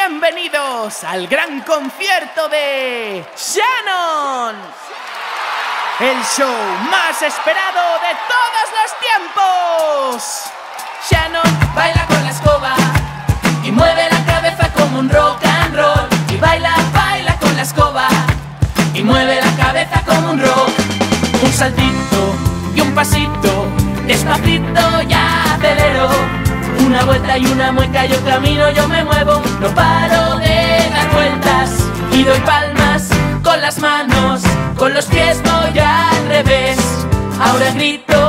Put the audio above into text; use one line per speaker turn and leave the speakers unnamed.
Bienvenidos al gran concierto de Shannon. El show más esperado de todos los tiempos.
Shannon baila con la escoba y mueve la cabeza como un rock and roll. Y baila, baila con la escoba y mueve la cabeza como un rock. Un saltito y un pasito, despacito ya. Una vuelta y una mueca, yo camino, yo me muevo, no paro de dar vueltas y doy palmas con las manos, con los pies voy al revés. Ahora grito